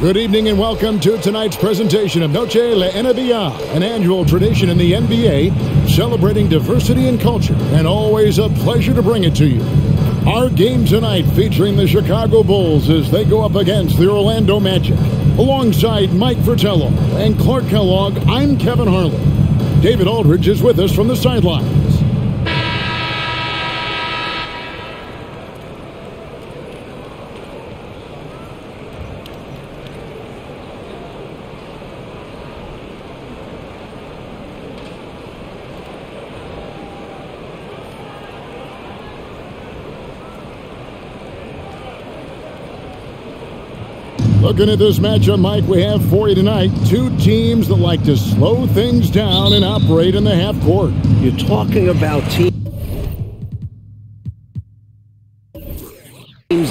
Good evening and welcome to tonight's presentation of Noche La NBA, an annual tradition in the NBA celebrating diversity and culture, and always a pleasure to bring it to you. Our game tonight featuring the Chicago Bulls as they go up against the Orlando Magic. Alongside Mike Fratello and Clark Kellogg, I'm Kevin Harlan. David Aldridge is with us from the sidelines. Looking at this matchup, Mike, we have for you tonight two teams that like to slow things down and operate in the half court. You're talking about teams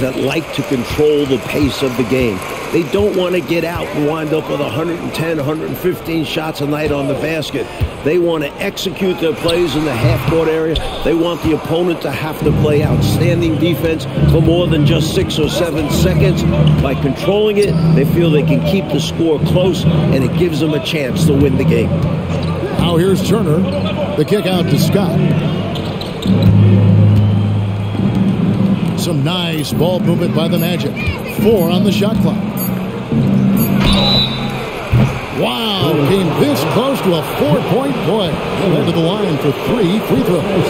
that like to control the pace of the game. They don't want to get out and wind up with 110, 115 shots a night on the basket. They want to execute their plays in the half-court area. They want the opponent to have to play outstanding defense for more than just six or seven seconds. By controlling it, they feel they can keep the score close, and it gives them a chance to win the game. Now here's Turner. The kick out to Scott. Some nice ball movement by the Magic. Four on the shot clock. Wow, came this close to a four-point play. Head to the line for three free throws.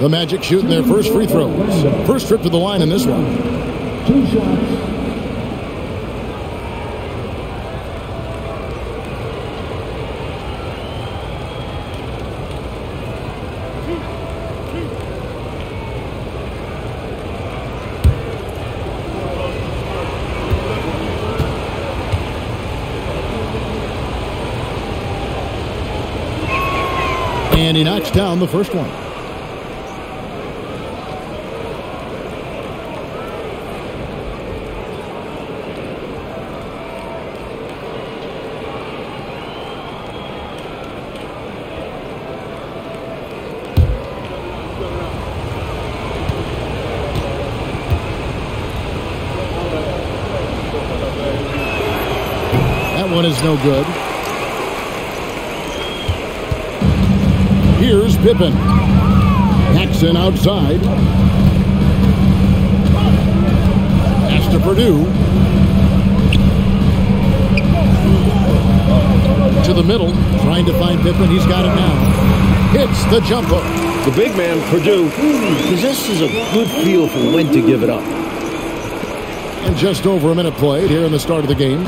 The Magic shooting their first free throws. First trip to the line in this one. Two shots. And he knocks down the first one. That one is no good. Pippen. Jackson outside. Pass to Perdue. To the middle, trying to find Pippen. He's got it now. Hits the jump hook. The big man, Perdue, possesses a good feel for when to give it up. And just over a minute played here in the start of the game.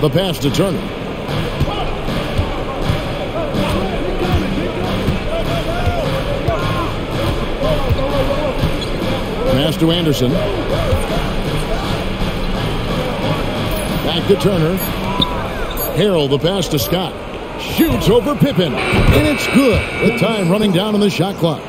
The pass to Turner. Pass to Anderson. Back to Turner. Harrell, the pass to Scott. Shoots over Pippen. And it's good. With time running down on the shot clock.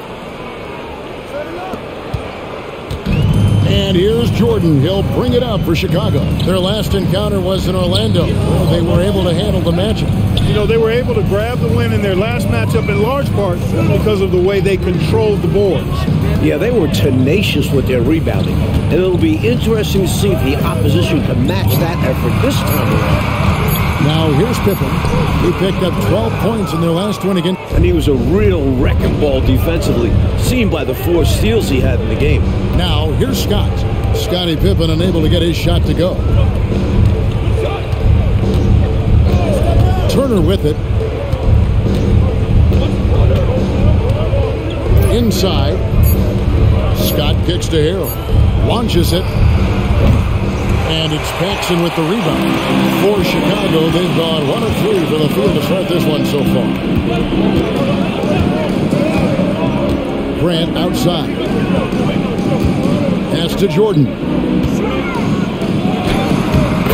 And here's Jordan. He'll bring it up for Chicago. Their last encounter was in Orlando, they were able to handle the matchup. You know, they were able to grab the win in their last matchup in large part because of the way they controlled the boards. Yeah, they were tenacious with their rebounding. And it'll be interesting to see if the opposition can match that effort this time around. Now here's Pippen. He picked up 12 points in their last win again. And he was a real wrecking ball defensively, seen by the four steals he had in the game. Now here's Scott. Scottie Pippen unable to get his shot to go. Turner with it. Inside. Scott kicks to Harrell. Launches it. And it's Paxson with the rebound. For Chicago, they've gone one of three for the field to start this one so far. Grant outside. Pass to Jordan.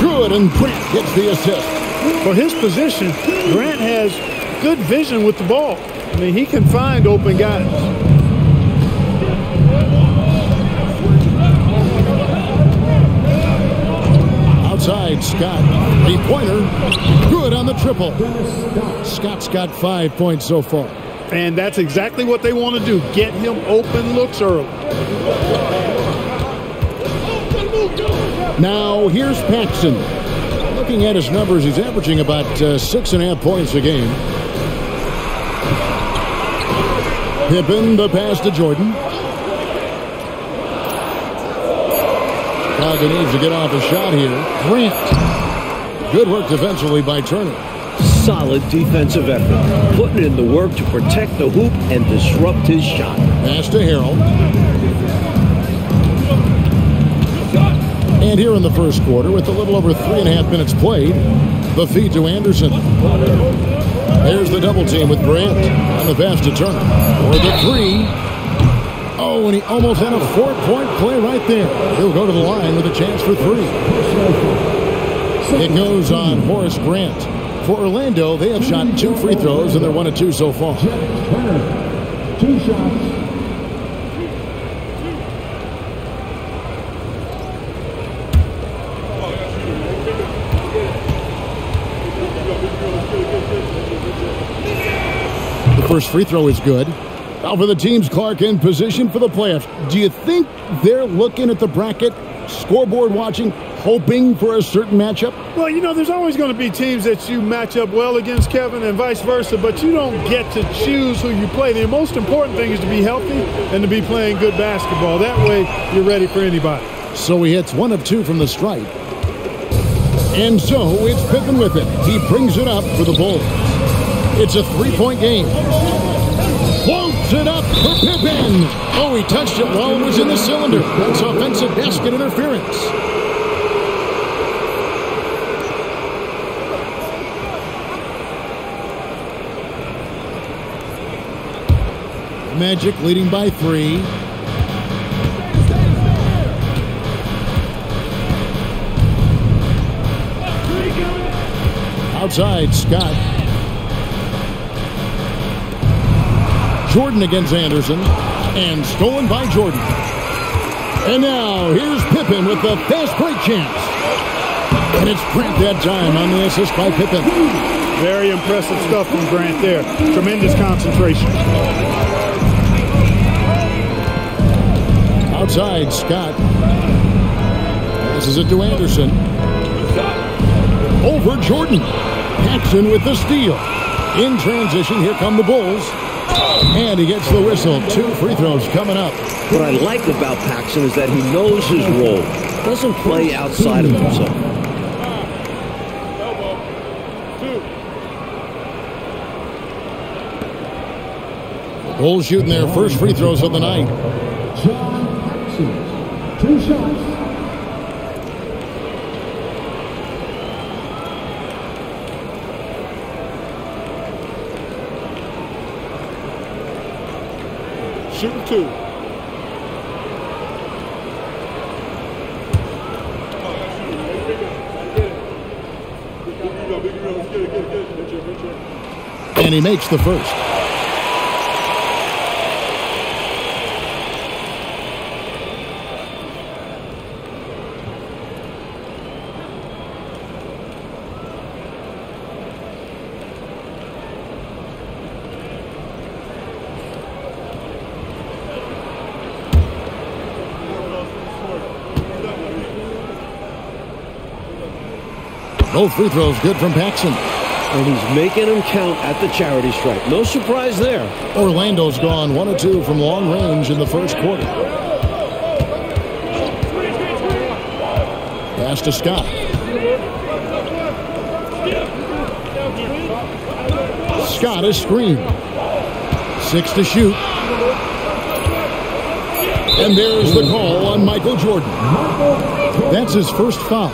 Good, and Grant gets the assist. For his position, Grant has good vision with the ball. I mean, he can find open guys. Outside, Scott. The pointer. Good on the triple. Scott's got five points so far. And that's exactly what they want to do. Get him open looks early. Now, here's Paxson. Looking at his numbers, he's averaging about uh, six and a half points a game. Pippen, the pass to Jordan. Chicago needs to get off a shot here. Grant. Good work defensively by Turner. Solid defensive effort. Putting in the work to protect the hoop and disrupt his shot. Pass to Harrell. And here in the first quarter, with a little over three and a half minutes played, the feed to Anderson. There's the double team with Grant on the pass to Turner. For the three. He almost had a four-point play right there. He'll go to the line with a chance for three. It goes on Horace Grant. For Orlando, they have shot two free throws, and they're one of two so far. Two shots. The first free throw is good. Now for the teams Clark in position for the playoffs. Do you think they're looking at the bracket, scoreboard watching, hoping for a certain matchup? Well, you know, there's always going to be teams that you match up well against, Kevin, and vice versa, but you don't get to choose who you play. The most important thing is to be healthy and to be playing good basketball. That way, you're ready for anybody. So he hits one of two from the stripe. And so it's Pippen with it. He brings it up for the Bulls. It's a three-point game. It up for Pippen. Oh, he touched it while it was in the cylinder. That's offensive basket interference. Magic leading by three. Outside, Scott. Jordan against Anderson. And stolen by Jordan. And now, here's Pippen with the fast break chance. And it's Grant that time on the assist by Pippen. Very impressive stuff from Grant there. Tremendous concentration. Outside, Scott. Passes it to Anderson. Over Jordan. Paxson with the steal. In transition, here come the Bulls. And he gets the whistle. Two free throws coming up. What I like about Paxson is that he knows his role. Doesn't play outside of himself. Bulls shooting their first free throws of the night. John Paxson. Two shots. Shooting two. And he makes the first. Both free throws good from Paxson. And he's making them count at the charity stripe. No surprise there. Orlando's gone one or two from long range in the first quarter. Pass to Scott. Scott is screened. Six to shoot. And there's the call on Michael Jordan. That's his first foul.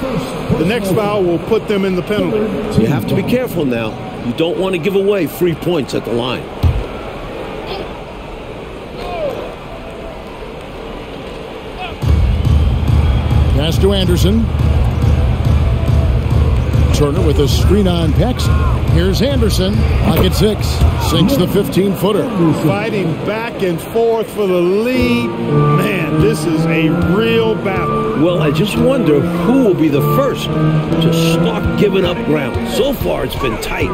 The next foul will put them in the penalty. You have to be careful now. You don't want to give away free points at the line. Pass to Anderson. Turner with a screen on Paxson. Here's Anderson. Pocket six. Sinks the 15 footer. Fighting back and forth for the lead. Man, this is a real battle. Well, I just wonder who will be the first to stop giving up ground. So far, it's been tight.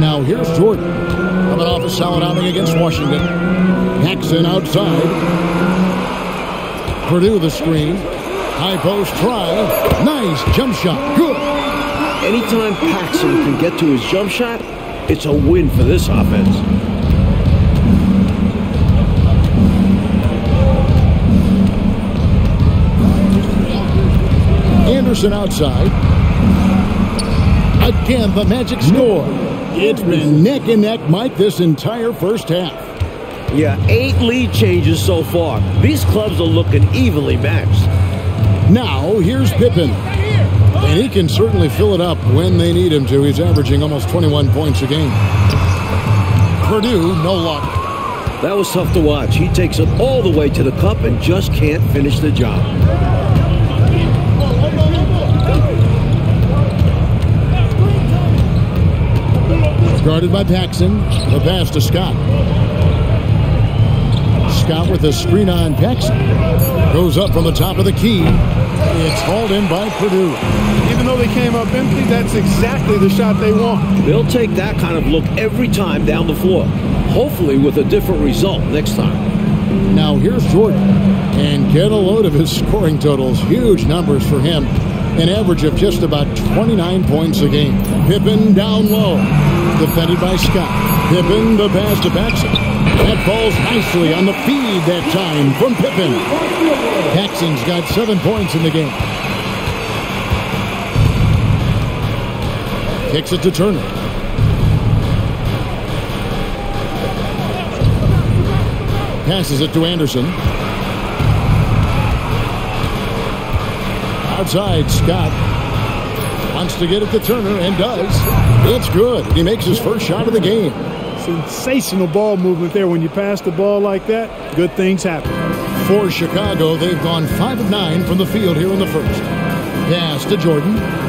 Now here's Jordan. Coming off a solid outing against Washington. Paxson outside. Perdue the screen. High post try. Nice jump shot. Good. Anytime Paxson can get to his jump shot, it's a win for this offense. Anderson outside. Again, the Magic score. It's been neck and neck, Mike, this entire first half. Yeah, eight lead changes so far. These clubs are looking evenly matched. Now, here's Pippen. And he can certainly fill it up when they need him to. He's averaging almost 21 points a game. Perdue, no luck. That was tough to watch. He takes it all the way to the cup and just can't finish the job. Guarded by Paxson. The pass to Scott. Scott with a screen on Paxson. Goes up from the top of the key. It's hauled in by Perdue. Even though they came up empty, that's exactly the shot they want. They'll take that kind of look every time down the floor. Hopefully with a different result next time. Now here's Jordan. And get a load of his scoring totals. Huge numbers for him. An average of just about 29 points a game. Pippen down low. Defended by Scott. Pippen the pass to Paxson. That falls nicely on the feed that time from Pippen. Paxson's got seven points in the game. Kicks it to Turner. Passes it to Anderson. Outside, Scott wants to get it to Turner and does. It's good. He makes his first shot of the game. Sensational ball movement there. When you pass the ball like that, good things happen. For Chicago, they've gone 5 of 9 from the field here in the first. Pass to Jordan.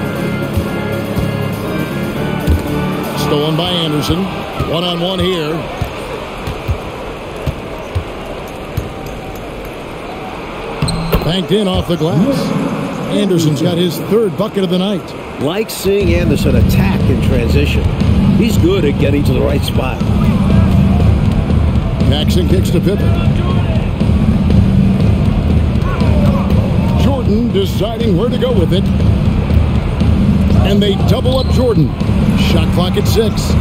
Stolen by Anderson. One on one here. Banked in off the glass. Anderson's got his third bucket of the night. Like seeing Anderson attack in transition. He's good at getting to the right spot. Paxson kicks to Pippen. Jordan deciding where to go with it. And they double up Jordan. Shot clock at six.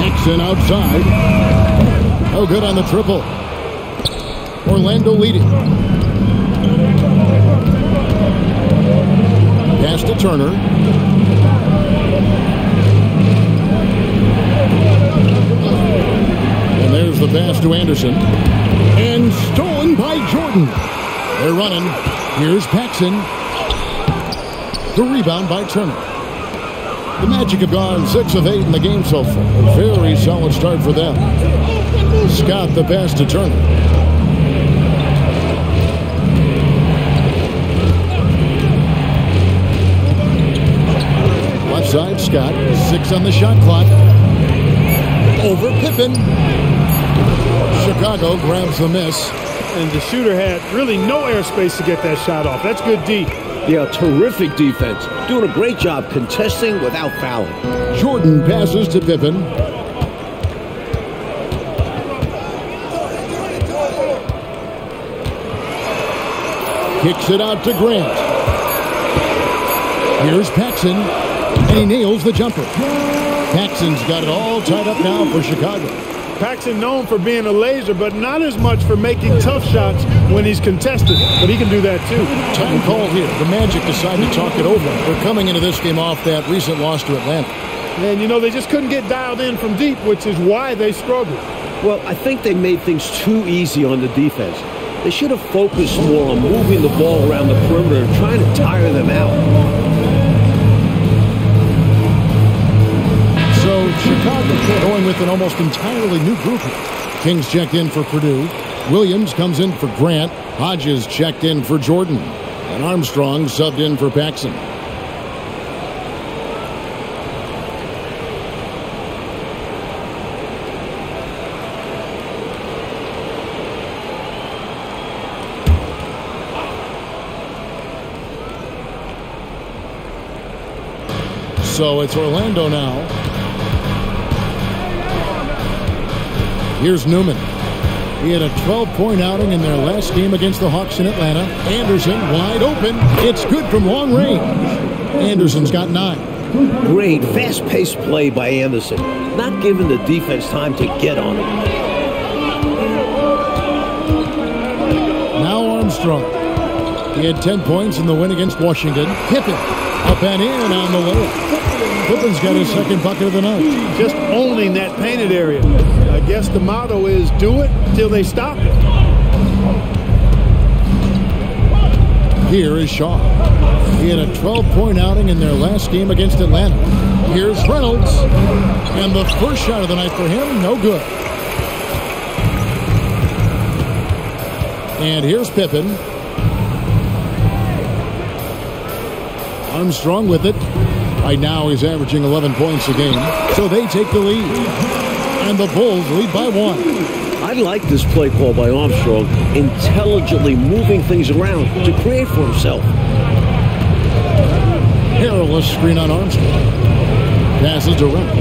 Paxson outside. Oh, good on the triple. Orlando leading. Pass to Turner. And there's the pass to Anderson. And stolen by Jordan. They're running. Here's Paxson. The rebound by Turner. The Magic have gone 6 of 8 in the game so far. A very solid start for them. Scott the pass to Turner. Left side, Scott. Six on the shot clock. Over Pippen. Chicago grabs the miss. And the shooter had really no airspace to get that shot off. That's good deep. Yeah, terrific defense. Doing a great job contesting without fouling. Jordan passes to Pippen. Kicks it out to Grant. Here's Paxson, and he nails the jumper. Paxson's got it all tied up now for Chicago. Paxson known for being a laser, but not as much for making tough shots when he's contested. But he can do that too. Time called here. The Magic decide to talk it over. They're coming into this game off that recent loss to Atlanta. And you know, they just couldn't get dialed in from deep, which is why they struggled. Well, I think they made things too easy on the defense. They should have focused more on moving the ball around the perimeter and trying to tire them out. Chicago going with an almost entirely new group. Kings checked in for Perdue. Williams comes in for Grant. Hodges checked in for Jordan. And Armstrong subbed in for Paxson. So it's Orlando now. Here's Newman. He had a 12-point outing in their last game against the Hawks in Atlanta. Anderson wide open. It's good from long range. Anderson's got nine. Great, fast-paced play by Anderson. Not giving the defense time to get on him. Now Armstrong. He had 10 points in the win against Washington. Pippen up and in on the layup. Pippen's got his second bucket of the night. Just owning that painted area. I guess the motto is do it till they stop it. Here is Shaw. He had a 12-point outing in their last game against Atlanta. Here's Reynolds. And the first shot of the night for him, no good. And here's Pippen. Armstrong with it. Right now he's averaging 11 points a game. So they take the lead. And the Bulls lead by one. I like this play call by Armstrong, intelligently moving things around to create for himself. Perilous screen on Armstrong. Passes to Reynolds.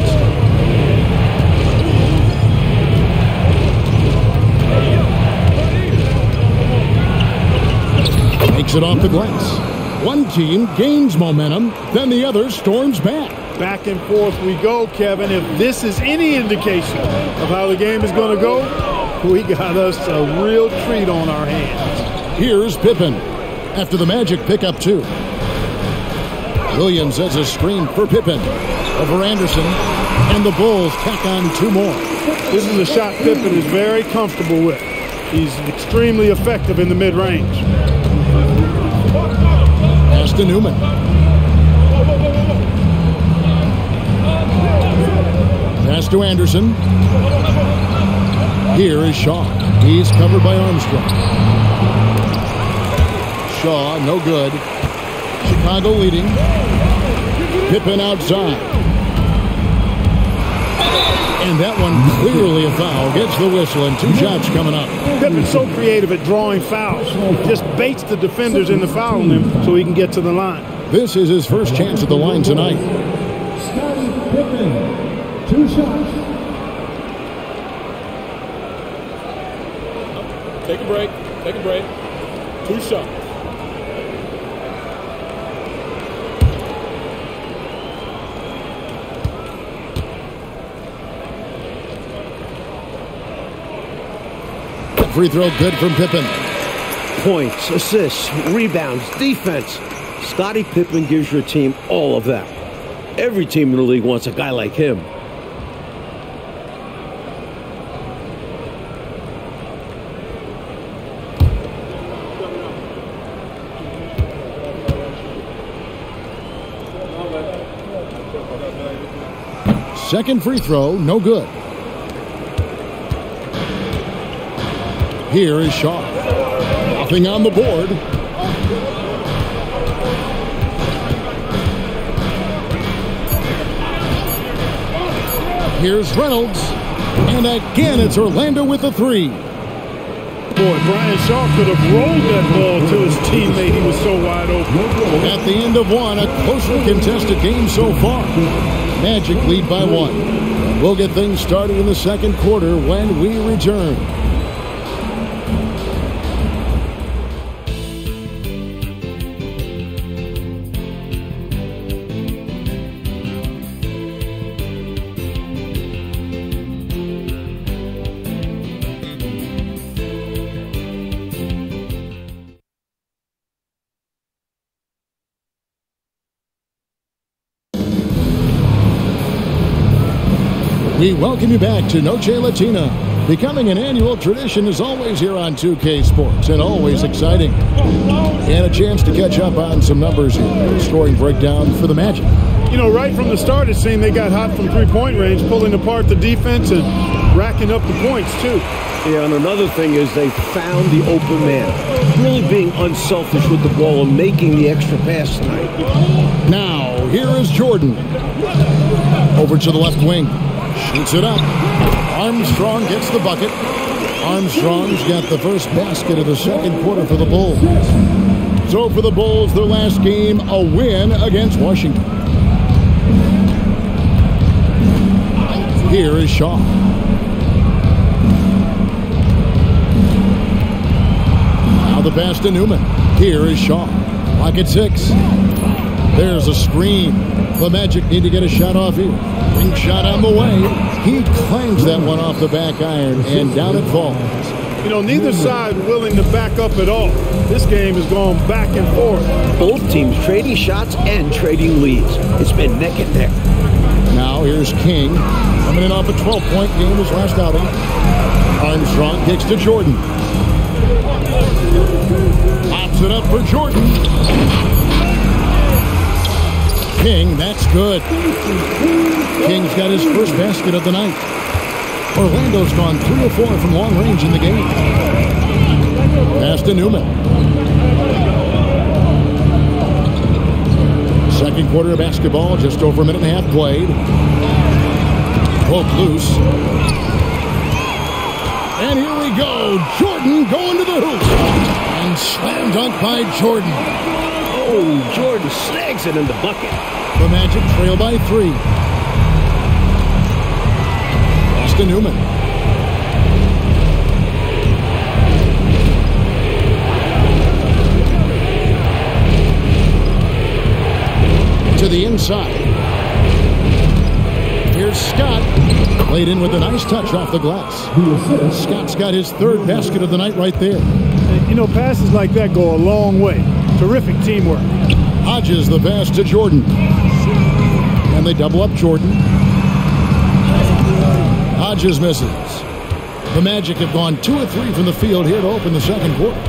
Makes it off the glass. One team gains momentum, then the other storms back. Back and forth we go, Kevin. If this is any indication of how the game is going to go, we got us a real treat on our hands. Here's Pippen after the Magic pick up two. Williams as a screen for Pippen over Anderson, and the Bulls tack on two more. This is a shot Pippen is very comfortable with. He's extremely effective in the mid-range. Pass to Newman. To Anderson. Here is Shaw. He's covered by Armstrong. Shaw, no good. Chicago leading. Pippen outside. And that one clearly a foul. Gets the whistle and two shots coming up. Pippen's so creative at drawing fouls. Just baits the defenders into fouling him so he can get to the line. This is his first chance at the line tonight. Scottie Pippen, two shots. Take a break. Take a break. Two shots. Free throw good from Pippen. Points, assists, rebounds, defense. Scottie Pippen gives your team all of that. Every team in the league wants a guy like him. Second free throw, no good. Here is Shaw. Nothing on the board. Here's Reynolds. And again, it's Orlando with the three. Boy, Brian Shaw could have rolled that ball to his teammate. He was so wide open. At the end of one, a closely contested game so far. Magic lead by one. We'll get things started in the second quarter when we return. We welcome you back to Noche Latina. Becoming an annual tradition is always here on 2K Sports and always exciting. And a chance to catch up on some numbers here. Scoring breakdown for the Magic. You know, right from the start, it seemed they got hot from three-point range, pulling apart the defense and racking up the points, too. Yeah, and another thing is they found the open man. Really being unselfish with the ball and making the extra pass tonight. Now, here is Jordan. Over to the left wing. Shoots it up. Armstrong gets the bucket. Armstrong's got the first basket of the second quarter for the Bulls. So for the Bulls, their last game, a win against Washington. Here is Shaw. Now the pass to Newman. Here is Shaw. Pocket six. There's a screen. The Magic need to get a shot off here. Ring shot on the way. He clangs that one off the back iron, and down it falls. You know, neither hmm. side willing to back up at all. This game is going back and forth. Both teams trading shots and trading leads. It's been neck and neck. Now here's King. Coming in off a 12-point game his last outing. Armstrong kicks to Jordan. Pops it up for Jordan. King, that's good. King's got his first basket of the night. Orlando's gone 3 or 4 from long range in the game. Pass to Newman. Second quarter of basketball, just over a minute and a half played. Poke loose. And here we go. Jordan going to the hoop. And slam dunk by Jordan. Oh, Jordan snags it in the bucket. The Magic trail by three. Pass to Newman. To the inside. Here's Scott. Played in with a nice touch off the glass. Scott's got his third basket of the night right there. You know, passes like that go a long way. Terrific teamwork. Hodges the pass to Jordan. And they double up Jordan. Hodges misses. The Magic have gone two or three from the field here to open the second quarter.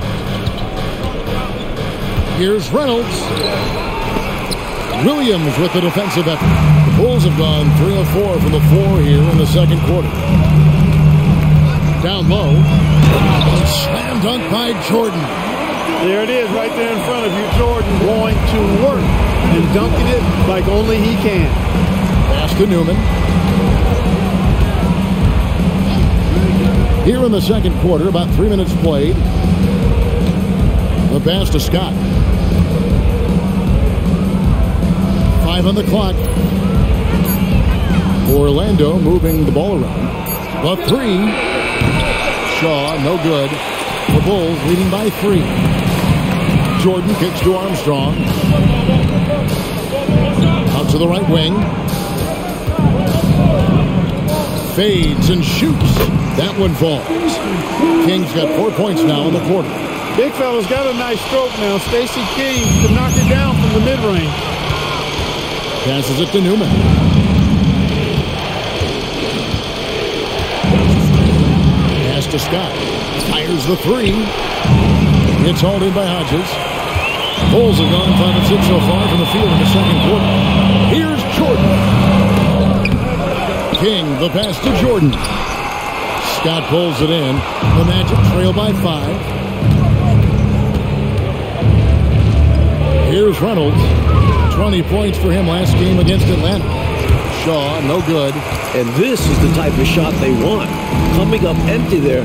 Here's Reynolds. Williams with the defensive effort. The Bulls have gone three or four from the floor here in the second quarter. Down low. Slam dunk by Jordan. There it is, right there in front of you. Jordan going to work and dunking it like only he can. Pass to Newman. Here in the second quarter, about three minutes played. The pass to Scott. Five on the clock. Orlando moving the ball around. The three. Shaw, no good. The Bulls leading by three. Jordan kicks to Armstrong. Out to the right wing. Fades and shoots. That one falls. King's got four points now in the quarter. Big fella's got a nice stroke now. Stacy King to knock it down from the mid-range. Passes it to Newman. Pass to Scott. Fires the three. It's hauled in by Hodges. Bulls have gone five and six so far from the field in the second quarter. Here's Jordan. King, the pass to Jordan. Scott pulls it in. The Magic trail by five. Here's Reynolds. 20 points for him last game against Atlanta. Shaw, no good. And this is the type of shot they want. Coming up empty there.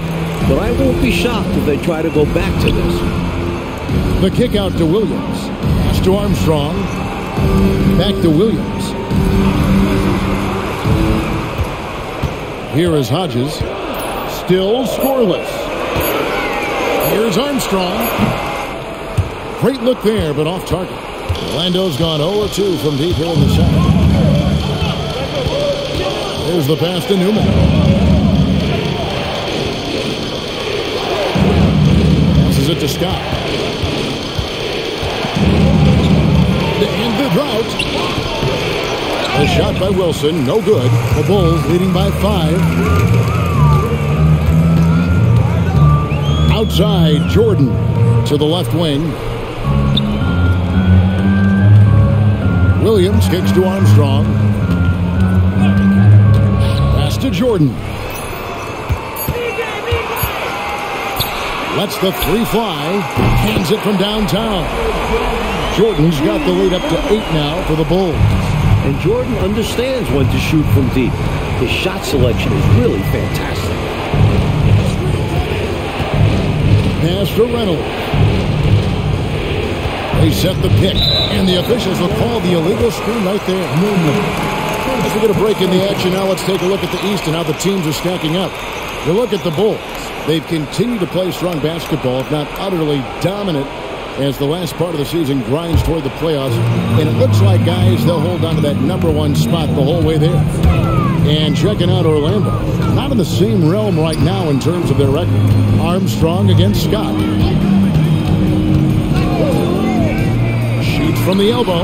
But I won't be shocked if they try to go back to this. The kick out to Williams. Pass to Armstrong. Back to Williams. Here is Hodges. Still scoreless. Here's Armstrong. Great look there, but off target. Orlando's gone 0-2 from deep here in the second. Here's the pass to Newman. Passes it to Scott. Drought. A shot by Wilson, no good. The Bulls leading by five. Outside, Jordan to the left wing. Williams kicks to Armstrong. Pass to Jordan. Lets the three fly. Hands it from downtown. Jordan's got the lead up to eight now for the Bulls. And Jordan understands when to shoot from deep. His shot selection is really fantastic. Pass to Reynolds. They set the pick, and the officials will call the illegal screen right there. As we get a break in the action now, let's take a look at the East and how the teams are stacking up. You look at the Bulls. They've continued to play strong basketball, if not utterly dominant, as the last part of the season grinds toward the playoffs. And it looks like, guys, they'll hold on to that number one spot the whole way there. And checking out Orlando. Not in the same realm right now in terms of their record. Armstrong against Scott. Shoots from the elbow.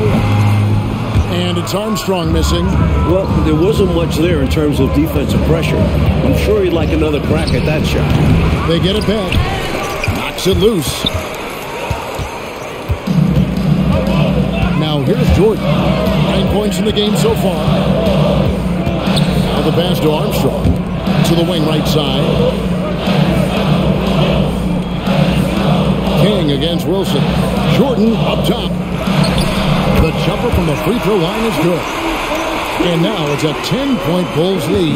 And it's Armstrong missing. Well, there wasn't much there in terms of defensive pressure. I'm sure he'd like another crack at that shot. They get it back. Knocks it loose. Jordan. Nine points in the game so far. Now the pass to Armstrong. To the wing right side. King against Wilson. Jordan up top. The jumper from the free throw line is good. And now it's a 10-point Bulls lead.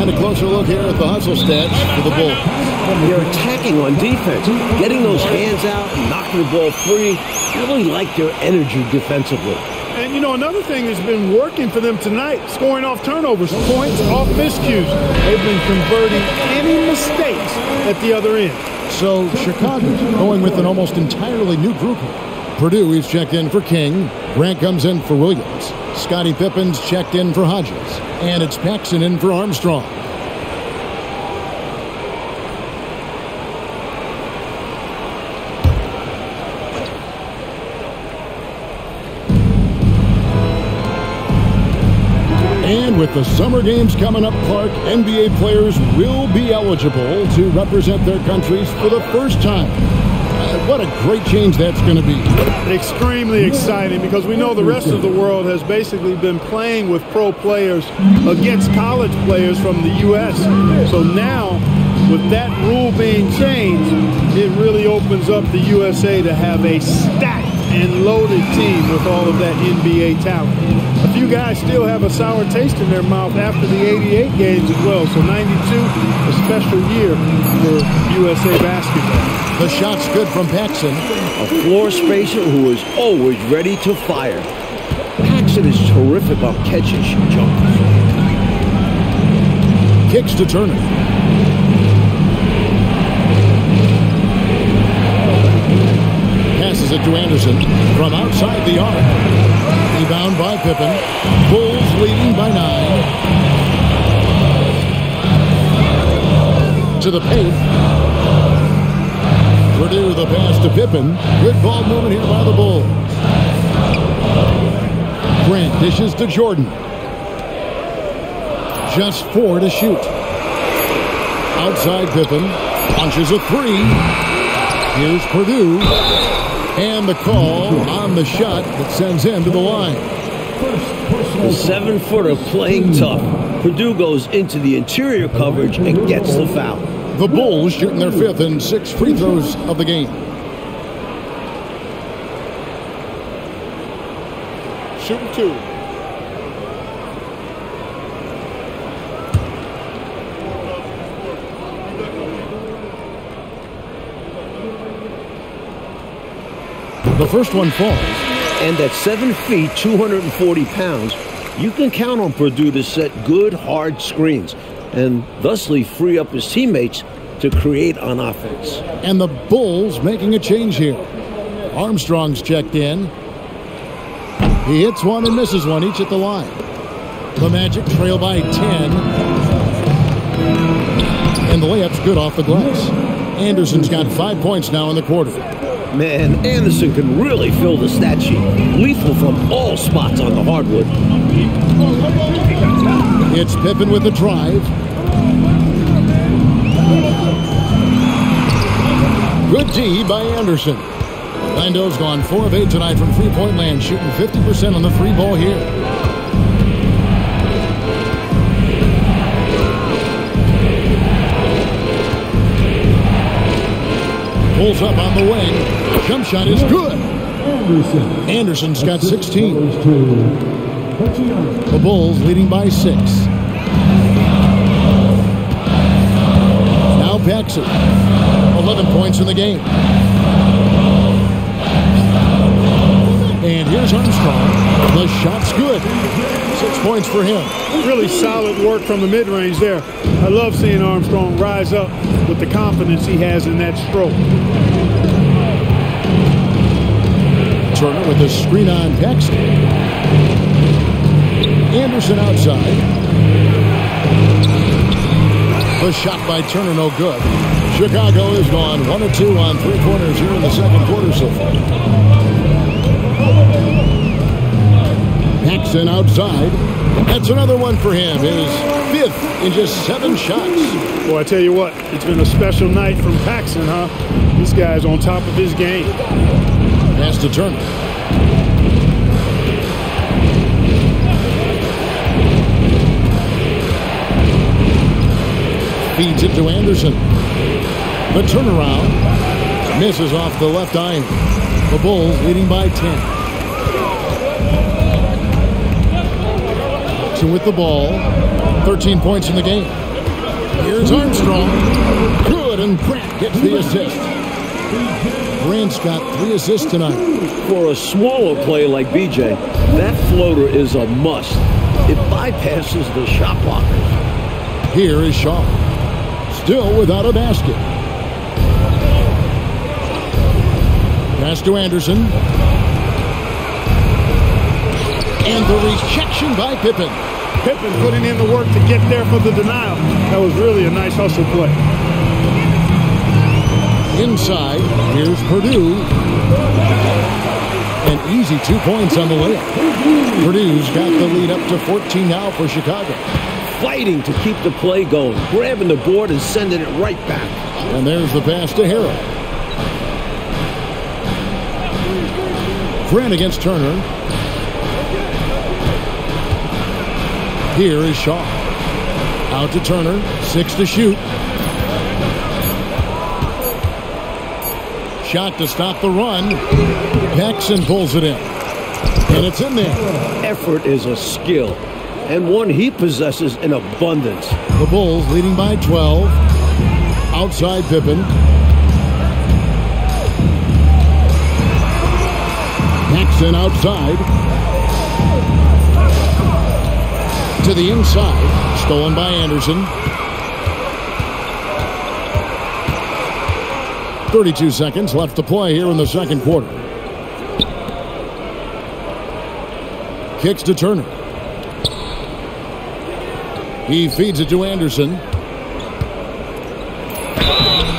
And a closer look here at the hustle stats for the Bulls. They're attacking on defense, getting those hands out, knocking the ball free. I really like their energy defensively. And, you know, another thing that's been working for them tonight, scoring off turnovers, points off miscues. They've been converting any mistakes at the other end. So Chicago going with an almost entirely new group. Perdue is checked in for King. Grant comes in for Williams. Scottie Pippen's checked in for Hodges. And it's Paxson in for Armstrong. With the summer games coming up, Clark, NBA players will be eligible to represent their countries for the first time. Uh, what a great change that's going to be. Extremely exciting because we know the rest of the world has basically been playing with pro players against college players from the U.S. So now, with that rule being changed, it really opens up the USA to have a stacked and loaded team with all of that NBA talent. A few guys still have a sour taste in their mouth after the 88 games as well. So 92, a special year for USA basketball. The shot's good from Paxson. A floor spacer who is always ready to fire. Paxson is terrific on catching shoot jumpers. Kicks to Turner. Passes it to Anderson from outside the arc. Rebound by Pippen. Bulls leading by nine. To the paint. Perdue the pass to Pippen. Good ball movement here by the Bulls. Grant dishes to Jordan. Just four to shoot. Outside Pippen. Punches a three. Here's Perdue. And the call on the shot that sends him to the line. The seven footer playing tough. Perdue goes into the interior coverage and gets the foul. The Bulls shooting their fifth and sixth free throws of the game. Shooting two. The first one falls. And at seven feet, 240 pounds, you can count on Perdue to set good, hard screens and thusly free up his teammates to create on offense. And the Bulls making a change here. Armstrong's checked in. He hits one and misses one, each at the line. The Magic trail by 10. And the layup's good off the glass. Anderson's got five points now in the quarter. Man, Anderson can really fill the stat sheet. Lethal from all spots on the hardwood. It's Pippen with the drive. Good D by Anderson. Lando's gone 4 of 8 tonight from three-point land, shooting 50% on the free ball here. Pulls up on the wing. Jump shot is good. Anderson. Anderson's got 16. Goes to Hutchinson. The Bulls leading by six. Now Paxson. 11 points in the game. And here's Armstrong. The shot's good. Six points for him. Really solid work from the mid-range there. I love seeing Armstrong rise up with the confidence he has in that stroke. Turner with the screen on Paxson. Anderson outside. The shot by Turner no good. Chicago is gone one or two on three corners here in the second quarter so far. Paxson outside. That's another one for him. His fifth in just seven shots. Boy, I tell you what, it's been a special night from Paxson, huh? This guy's on top of his game. Pass to Turner. Feeds it to Anderson. The turnaround misses off the left iron. The Bulls leading by 10. So with the ball, 13 points in the game. Here's Armstrong. Good, and Grant gets the assist. Grant's got three assists tonight. For a smaller play like BJ, that floater is a must. It bypasses the shot blockers. Here is Shaw. Still without a basket. Pass to Anderson. And the rejection by Pippen. Pippen putting in the work to get there for the denial. That was really a nice hustle play. Inside, here's Perdue. An easy two points on the layup. Perdue's got the lead up to 14 now for Chicago. Fighting to keep the play going, grabbing the board and sending it right back. And there's the pass to Harrell. Grant against Turner. Here is Shaw. Out to Turner. Six to shoot. Shot to stop the run. Paxson pulls it in. And it's in there. Effort is a skill, and one he possesses in abundance. The Bulls leading by 12. Outside Pippen. Paxson outside. To the inside. Stolen by Anderson. 32 seconds left to play here in the second quarter. Kicks to Turner. He feeds it to Anderson.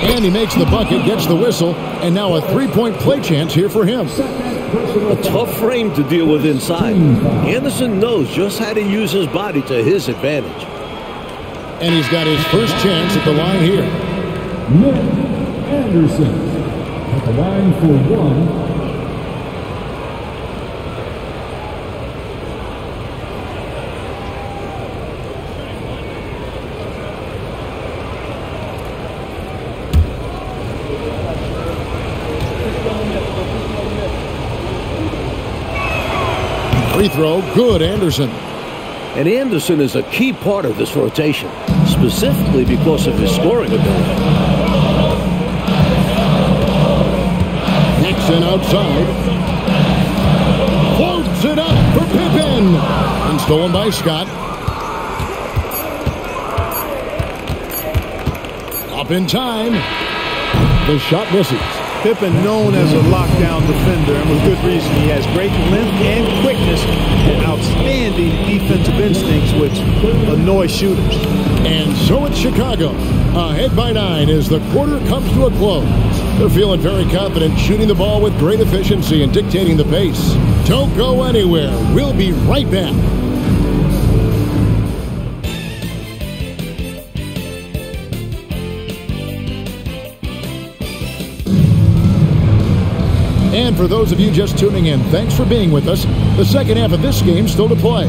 And he makes the bucket, gets the whistle, and now a three-point play chance here for him. A tough frame to deal with inside. Anderson knows just how to use his body to his advantage. And he's got his first chance at the line here. Nick Anderson at the line for one. Free throw, good, Anderson. And Anderson is a key part of this rotation, specifically because of his scoring ability. Paxson outside. Floats it up for Pippen. And stolen by Scott. Up in time. The shot misses. Pippen known as a lockdown defender, and with good reason. He has great length and quickness and outstanding defensive instincts, which annoy shooters. And so it's Chicago, ahead by nine as the quarter comes to a close. They're feeling very confident, shooting the ball with great efficiency and dictating the pace. Don't go anywhere. We'll be right back. For those of you just tuning in, thanks for being with us. The second half of this game still to play.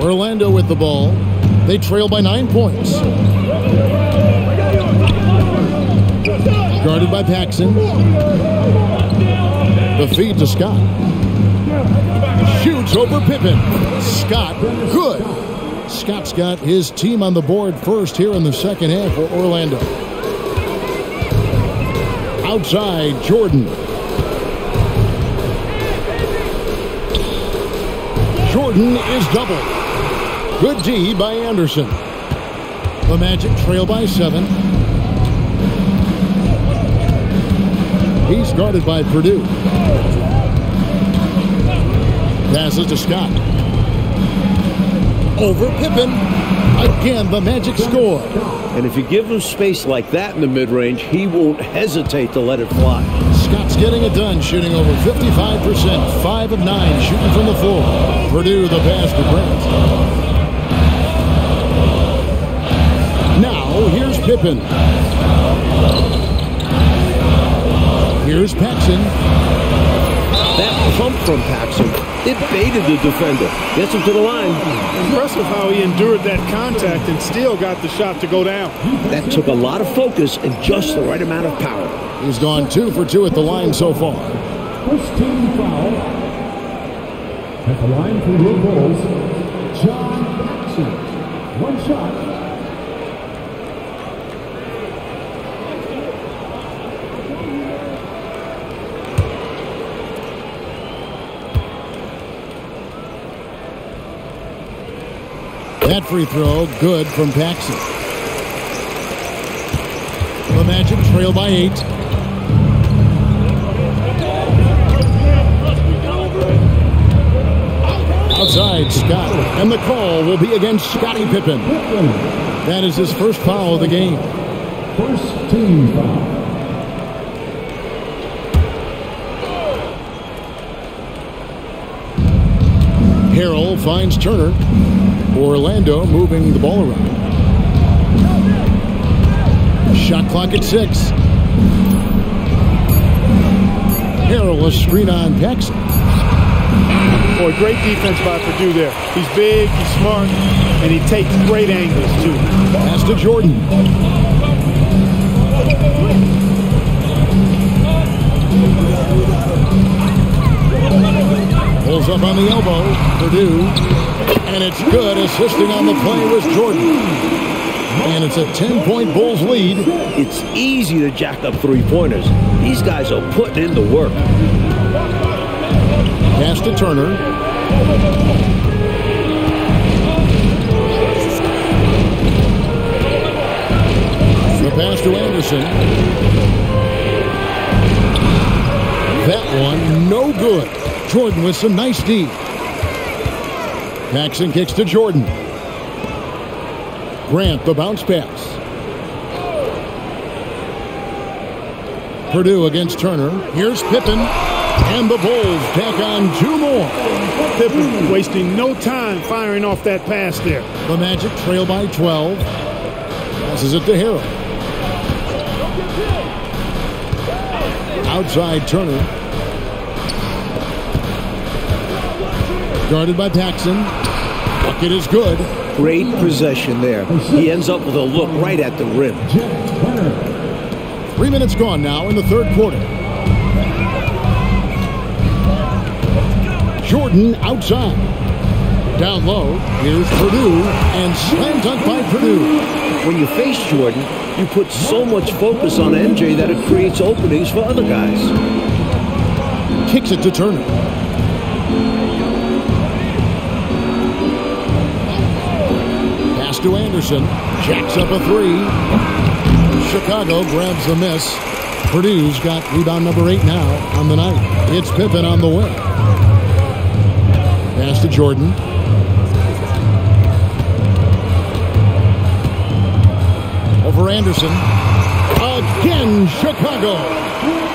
Orlando with the ball. They trail by nine points. Guarded by Paxson. The feed to Scott. Shoots over Pippen. Scott, good. Scott's got his team on the board first here in the second half for Orlando. Outside, Jordan. Jordan is double. Good D by Anderson. The Magic trail by seven. He's guarded by Perdue. Passes to Scott. Over Pippen. Again, the Magic score. And if you give him space like that in the mid-range, he won't hesitate to let it fly. Scott's getting it done, shooting over 55%, 5 of 9 shooting from the floor. Perdue the pass to Grant. Now, here's Pippen. Here's Paxson. That pump from Paxson, it baited the defender. Gets him to the line. Impressive how he endured that contact and still got the shot to go down. That took a lot of focus and just the right amount of power. He's gone two for two at the line so far. First team foul. At the line for your Bulls, John Paxson. One shot. That free throw, good from Paxson. The Magic trail by eight. Outside, Scott. And the call will be against Pippen. Pippen. That is his first foul of the game. First team foul. Finds Turner. Orlando moving the ball around. Shot clock at six. Harrell a screen on Paxson. Boy, great defense by Perdue there. He's big, he's smart, and he takes great angles, too. Pass to Jordan. Up on the elbow. Perdue. And it's good. Assisting on the play was Jordan. And it's a 10-point Bulls lead. It's easy to jack up three-pointers. These guys are putting in the work. Pass to Turner. The pass to Anderson. That one, no good. Jordan with some nice D. Paxson kicks to Jordan. Grant, the bounce pass. Perdue against Turner. Here's Pippen. And the Bulls tack on two more. Pippen wasting no time firing off that pass there. The Magic trail by 12. Passes it to Harrell. Outside Turner. Guarded by Paxson. Bucket is good. Great possession there. He ends up with a look right at the rim. Three minutes gone now in the third quarter. Jordan outside. Down low. Here's Perdue. And slam dunk by Perdue. When you face Jordan, you put so much focus on MJ that it creates openings for other guys. Kicks it to Turner. To Anderson. Jacks up a three. Chicago grabs the miss. Perdue's got rebound number eight now on the night. It's Pippen on the wing. Pass to Jordan. Over Anderson. Again, Chicago.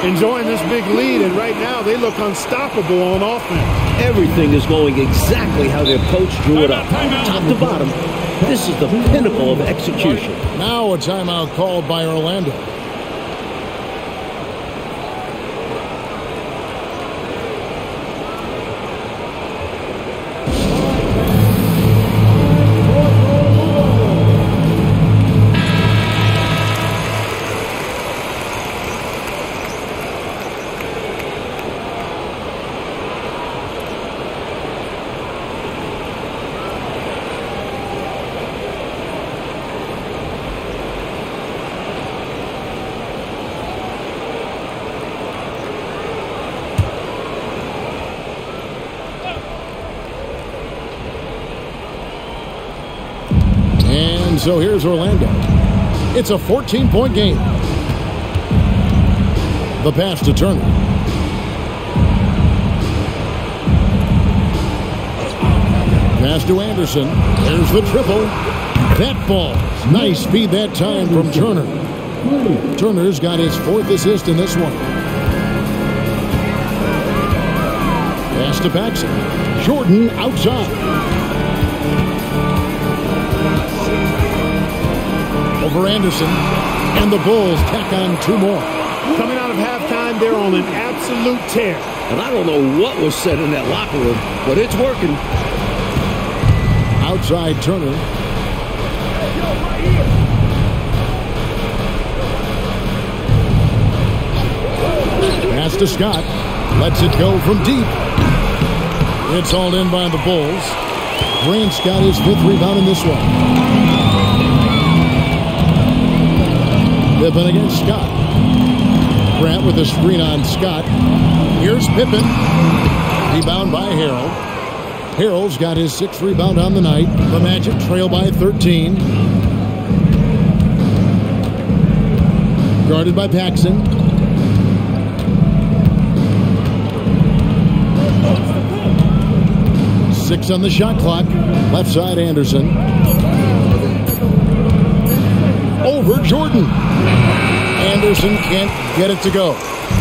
Enjoying this big lead, and right now they look unstoppable on offense. Everything is going exactly how their coach drew it up. Top to bottom, this is the pinnacle of execution. Now a timeout called by Orlando. So here's Orlando. It's a 14-point game. The pass to Turner. Pass to Anderson. There's the triple. That ball. Nice speed that time from Turner. Turner's got his fourth assist in this one. Pass to Paxson. Jordan outside. Over Anderson. And the Bulls tack on two more. Coming out of halftime, they're on an absolute tear. And I don't know what was said in that locker room, but it's working. Outside Turner. Pass to Scott. Lets it go from deep. It's all in by the Bulls. Grant's got his fifth rebound in this one. Pippen against Scott. Grant with a screen on Scott. Here's Pippen. Rebound by Harold. Harold's got his sixth rebound on the night. The Magic trail by 13. Guarded by Paxson. Six on the shot clock. Left side Anderson. Over Jordan. Anderson can't get it to go.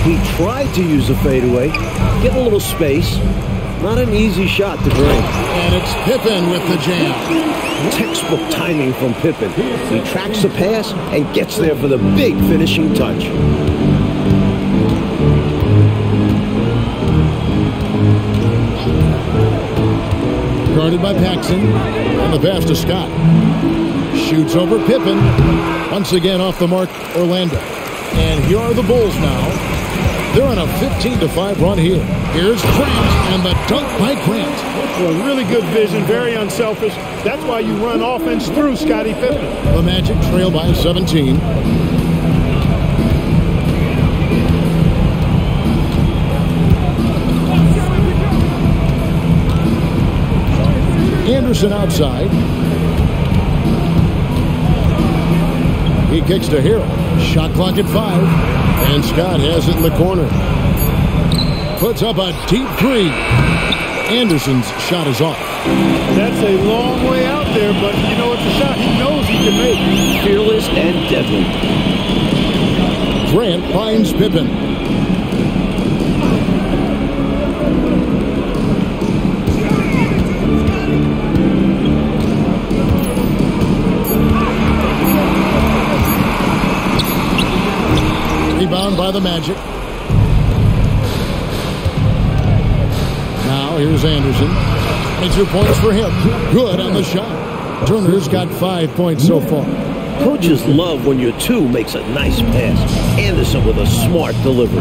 He tried to use a fadeaway, get a little space. Not an easy shot to drain. And it's Pippen with the jam. Textbook timing from Pippen. He tracks the pass and gets there for the big finishing touch. Guarded by Paxson. And the pass to Scott. Shoots over Pippen. Once again off the mark, Orlando. And here are the Bulls now. They're on a 15 to 5 run here. Here's Grant and the dunk by Grant. Well, really good vision, very unselfish. That's why you run offense through Scottie Pippen. The Magic trail by 17. Anderson outside. Kicks to Hero. Shot clock at five. And Scott has it in the corner. Puts up a deep three. Anderson's shot is off. That's a long way out there, but you know, it's a shot he knows he can make. Fearless and deadly. Grant finds Pippen. By the Magic. Now here's Anderson. 22 points for him. Good on the shot. Turner's got five points so far. Coaches love when your two makes a nice pass. Anderson with a smart delivery.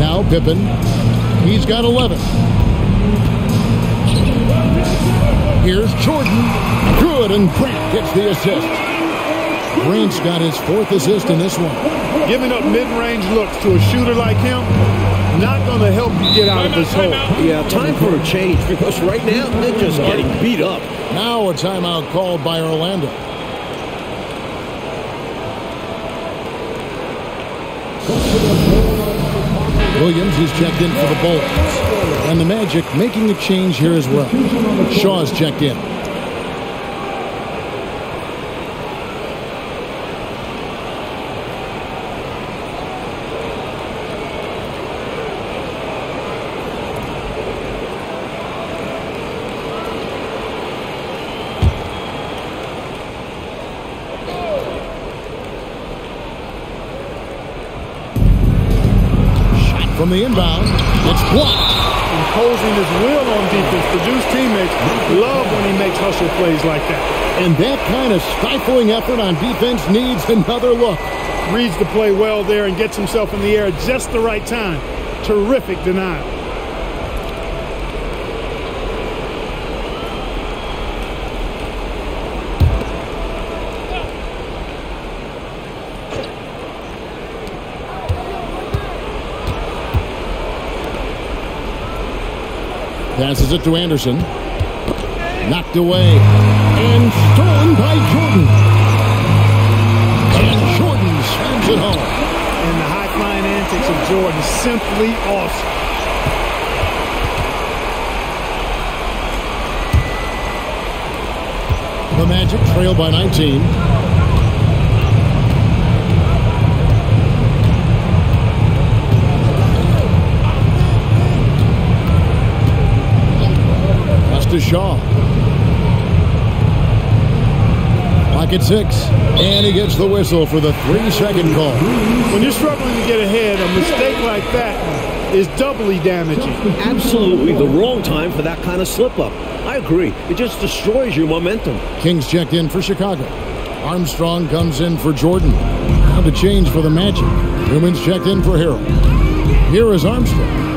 Now Pippen. He's got 11. Here's Jordan. Good, and Grant gets the assist. Grant's got his fourth assist in this one. Giving up mid-range looks to a shooter like him, not going to help you get out of this hole. Yeah, time for a change because right now they're just getting beat up. Now a timeout called by Orlando. Williams is checked in for the Bulls. And the Magic making a change here as well. Shaw's checked in. From the inbound. It's blocked. Imposing his will on defense. Produce teammates love when he makes hustle plays like that. And that kind of stifling effort on defense needs another look. Reads the play well there and gets himself in the air at just the right time. Terrific denial. Passes it to Anderson. Knocked away and stolen by Jordan. And Jordan slams it home. And the high-flying antics of Jordan simply awesome. The Magic trail by 19. Pass to Shaw. Clock six. And he gets the whistle for the three-second call. When you're struggling to get ahead, a mistake like that is doubly damaging. Absolutely the wrong time for that kind of slip-up. I agree. It just destroys your momentum. Kings checked in for Chicago. Armstrong comes in for Jordan. Now to change for the Magic. Newman's checked in for Harold. Here is Armstrong.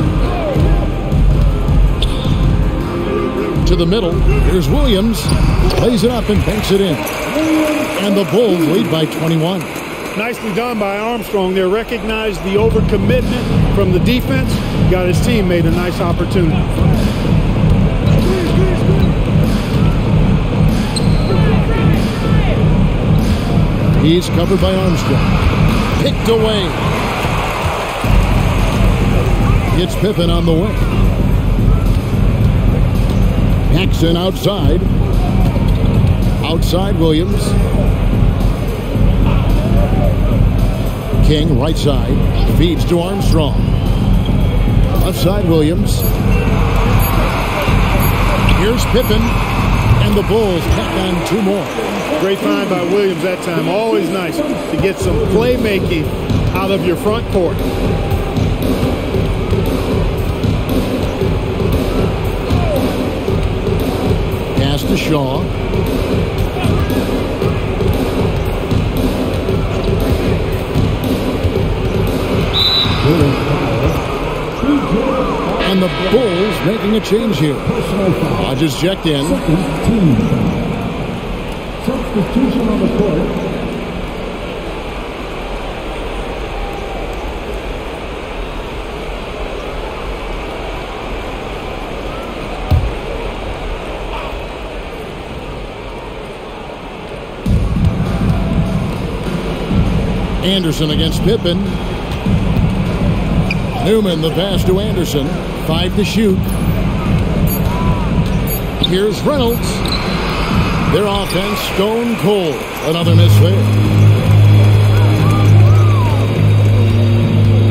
To the middle. Here's Williams. Plays it up and banks it in. And the Bulls lead by 21. Nicely done by Armstrong there. Recognized the overcommitment from the defense. Got his teammate a nice opportunity. He's covered by Armstrong. Picked away. It's Pippen on the wing. Jackson outside. Outside Williams. King right side. Feeds to Armstrong. Left side Williams. Here's Pippen. And the Bulls tack on two more. Great find by Williams that time. Always nice to get some playmaking out of your front court. Pass to Shaw. And the Bulls making a change here. Hodges checked in. Substitution on the court. Anderson against Pippen. Newman the pass to Anderson. Five to shoot. Here's Reynolds. Their offense stone cold. Another miss there.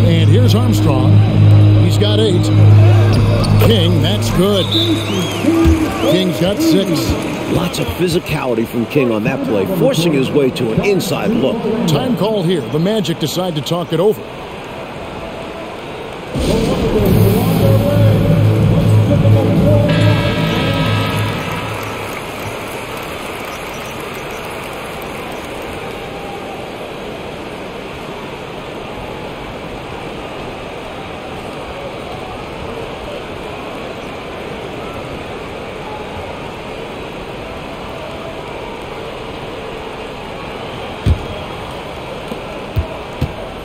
And here's Armstrong. He's got eight. King, that's good. King's got six. Lots of physicality from King on that play, forcing his way to an inside look. Time call here. The Magic decide to talk it over.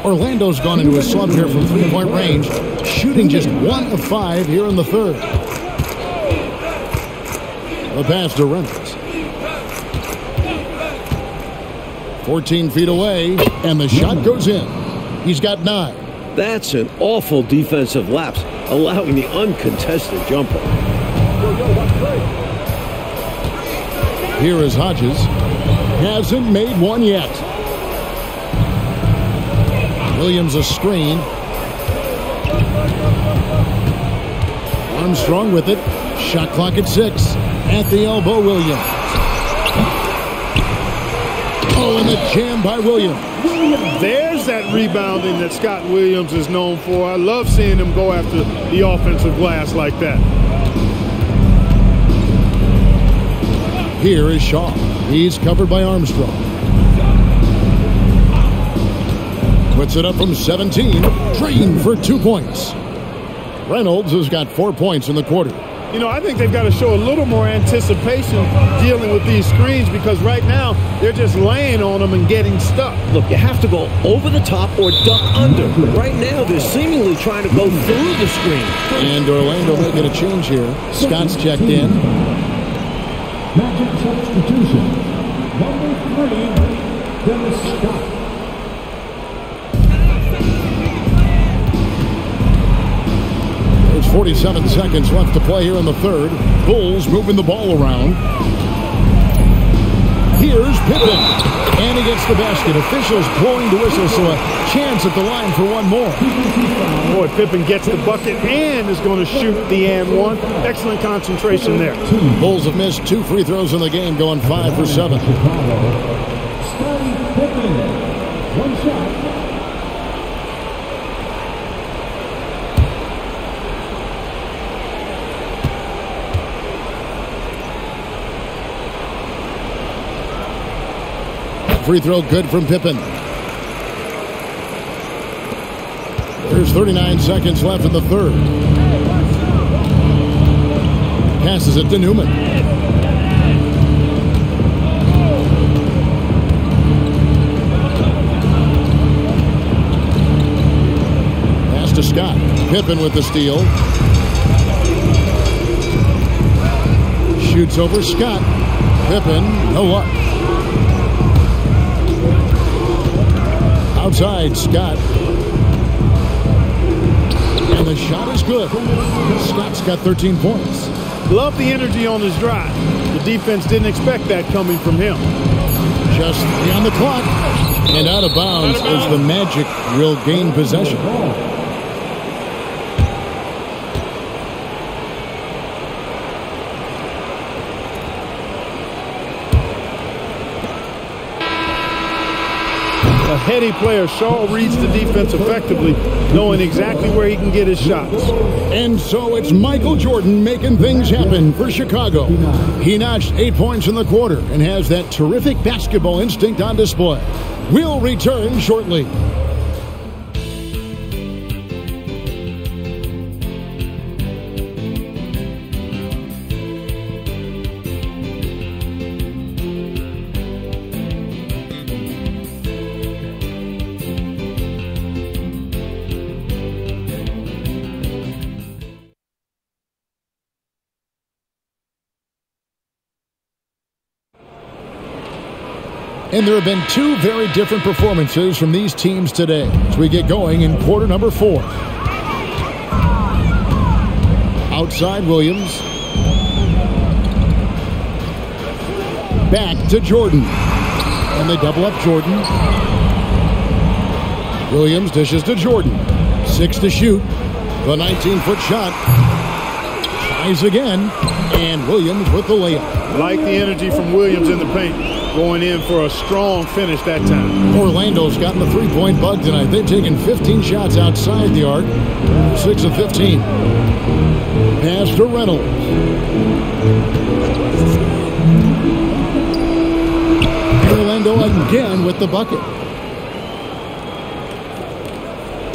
Orlando's gone into a slump here from three-point range, shooting just one of five here in the third. The pass to Reynolds. 14 feet away, and the shot goes in. He's got nine. That's an awful defensive lapse, allowing the uncontested jumper. Here is Hodges. Hasn't made one yet. Williams a screen. Armstrong with it. Shot clock at six. At the elbow, Williams. Oh, and the jam by Williams. There's that rebounding that Scott Williams is known for. I love seeing him go after the offensive glass like that. Here is Shaw. He's covered by Armstrong. Puts it up from 17. Drain for two points. Reynolds has got four points in the quarter. You know, I think they've got to show a little more anticipation dealing with these screens because right now they're just laying on them and getting stuck. Look, you have to go over the top or duck under. Right now, they're seemingly trying to go through the screen. And Orlando making a change here. Scott's checked in. Magic substitution. Number three, Dennis Scott. 47 seconds left to play here in the third. Bulls moving the ball around. Here's Pippen. And he gets the basket. Officials blowing the whistle, so a chance at the line for one more. Boy, Pippen gets the bucket and is going to shoot the and one. Excellent concentration there. Bulls have missed two free throws in the game, going five for seven. Chicago. Scottie Pippen. One shot. Free throw good from Pippen. There's 39 seconds left in the third. Passes it to Newman. Pass to Scott. Pippen with the steal. Shoots over Scott. Pippen, no luck. Outside, Scott. And the shot is good. Scott's got 13 points. Love the energy on his drive. The defense didn't expect that coming from him. Just three on the clock. And out of bounds as the Magic will gain possession. Heady player, Shaw reads the defense effectively, knowing exactly where he can get his shots. And so it's Michael Jordan making things happen for Chicago. He notched eight points in the quarter and has that terrific basketball instinct on display. We'll return shortly. There have been two very different performances from these teams today as we get going in quarter number four. Outside Williams. Back to Jordan. And they double up Jordan. Williams dishes to Jordan. Six to shoot. The 19-foot shot. Tries again. And Williams with the layup. Like the energy from Williams in the paint, going in for a strong finish that time. Orlando's gotten the three-point bug tonight. They've taken 15 shots outside the arc. 6 of 15. Pass to Reynolds. Orlando again with the bucket.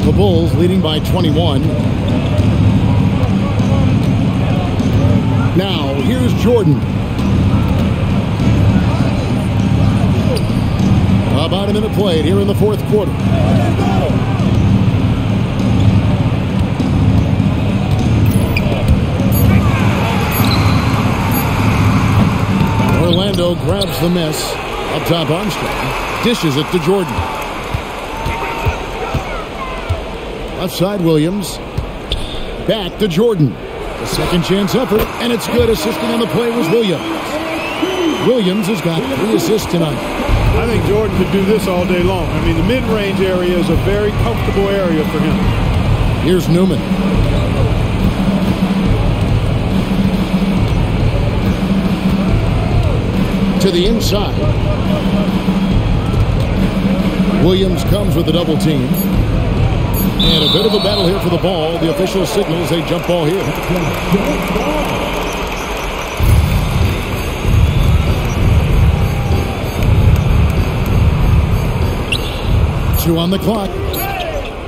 The Bulls leading by 21. Now, here's Jordan. About a minute played here in the fourth quarter. Orlando grabs the miss. Up top Armstrong. Dishes it to Jordan. Left side Williams. Back to Jordan. The second chance effort, and it's good. Assisting on the play was Williams. Williams has got three assists tonight. I think Jordan could do this all day long. I mean, the mid-range area is a very comfortable area for him. Here's Newman. To the inside. Williams comes with a double team. And a bit of a battle here for the ball. The official signals a jump ball here. Two on the clock.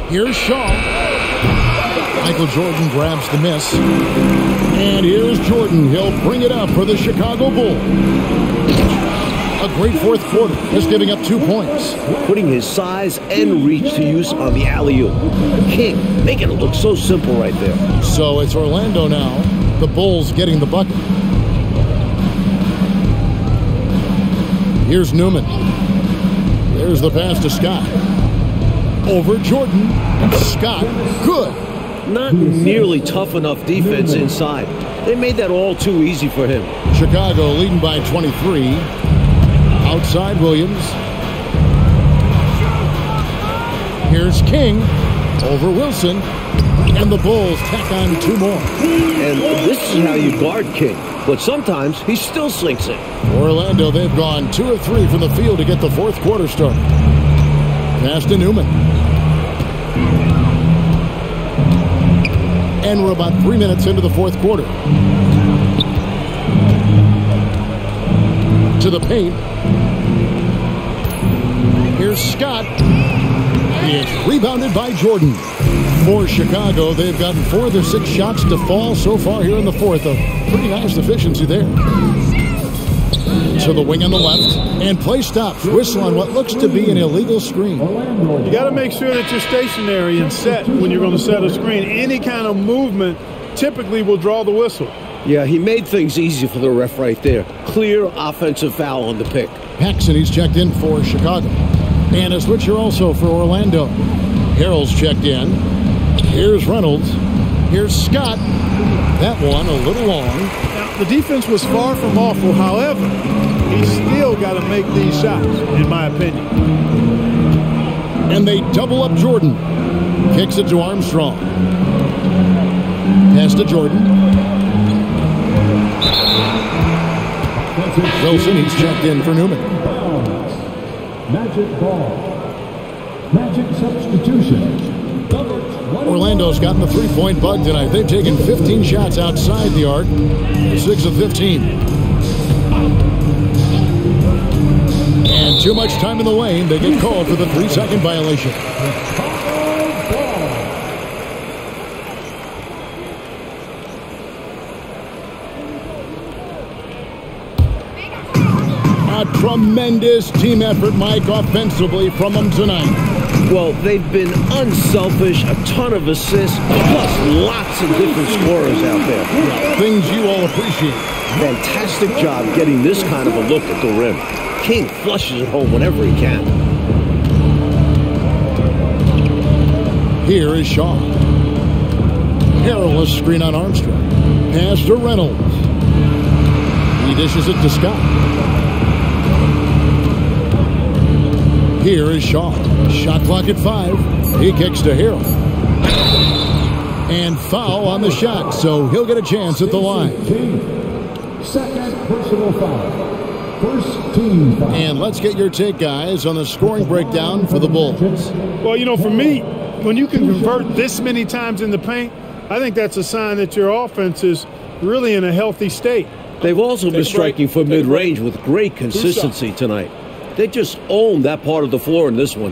Here's Shaw. Michael Jordan grabs the miss. And here's Jordan. He'll bring it up for the Chicago Bulls. A great fourth quarter, just giving up two points. Putting his size and reach to use on the alley-oop. King, making it look so simple right there. So it's Orlando now. The Bulls getting the bucket. Here's Newman. There's the pass to Scott. Over Jordan. Scott, good. Not nearly tough enough defense inside. They made that all too easy for him. Chicago leading by 23. Outside Williams. Here's King over Wilson. And the Bulls tack on two more. And this is how you guard King. But sometimes he still sinks it. Orlando, they've gone two or three from the field to get the fourth quarter started. Pass to Newman. And we're about three minutes into the fourth quarter. To the paint. Here's Scott. It's rebounded by Jordan. For Chicago, they've gotten four of their six shots to fall so far here in the fourth. A pretty nice efficiency there. To the wing on the left. And play stops. Whistle on what looks to be an illegal screen. You got to make sure that you're stationary and set when you're going to set a screen. Any kind of movement typically will draw the whistle. Yeah, he made things easy for the ref right there. Clear offensive foul on the pick. Paxson, he's checked in for Chicago. And a switcher also for Orlando. Harrell's checked in. Here's Reynolds. Here's Scott. That one a little long. Now, the defense was far from awful. However, he still got to make these shots, in my opinion. And they double up Jordan. Kicks it to Armstrong. Pass to Jordan. Wilson, he's checked in for Newman. Magic ball. Magic substitution. Orlando's gotten the three-point bug tonight. They've taken 15 shots outside the arc. 6 of 15. Too much time in the lane. They get called for the three-second violation. A tremendous team effort, Mike, offensively from them tonight. Well, they've been unselfish, a ton of assists, plus lots of different scorers out there. Things you all appreciate. Fantastic job getting this kind of a look at the rim. King flushes it home whenever he can. Here is Shaw. Perilous screen on Armstrong. Pass to Reynolds. He dishes it to Scott. Here is Shaw. Shot clock at five. He kicks to Harrell. And foul on the shot, so he'll get a chance at the line. Second personal foul. First team foul. And let's get your take, guys, on the scoring breakdown for the Bulls. Well, you know, for me, when you can convert this many times in the paint, I think that's a sign that your offense is really in a healthy state. They've also been striking for Take mid-range with great consistency tonight. They just own that part of the floor in this one.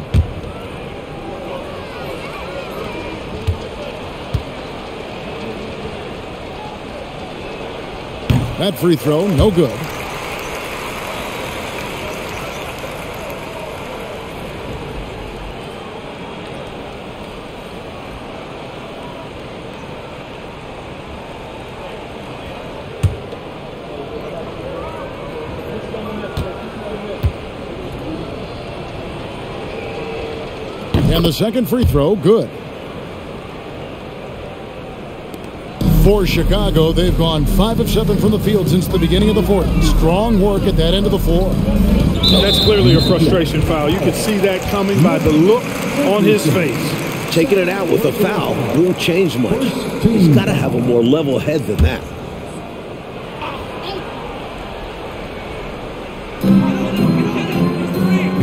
That free throw, no good. And the second free throw, good. For Chicago, they've gone 5 of 7 from the field since the beginning of the fourth. Strong work at that end of the floor. That's clearly a frustration foul. You could see that coming by the look on his face. Taking it out with a foul won't change much. He's got to have a more level head than that.